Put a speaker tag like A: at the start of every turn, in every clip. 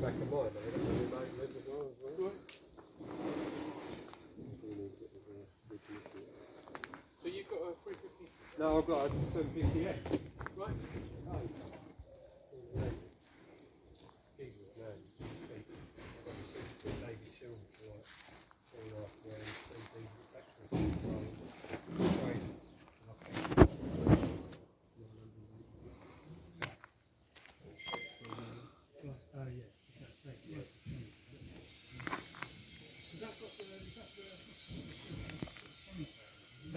A: back of mine.
B: So you've got a 350?
A: No, I've got a 750X.
B: Right.
A: Oh.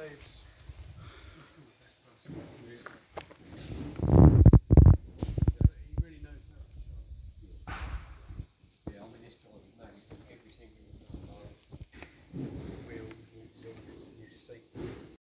B: Babes, you're still the best person.